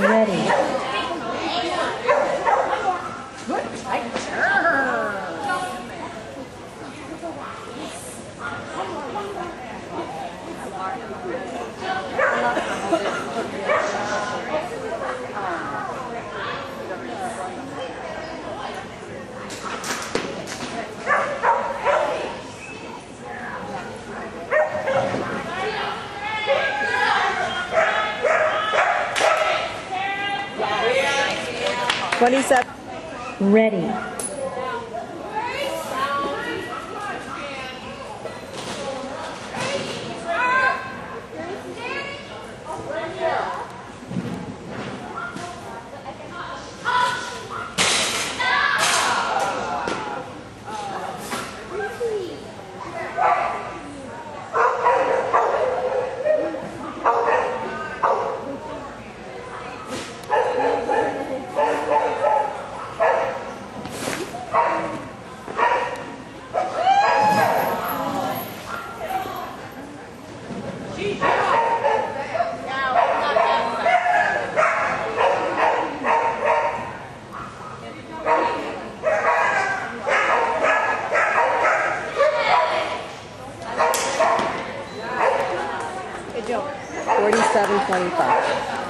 Ready. Twenty-seven. Ready. Forty-seven twenty-five.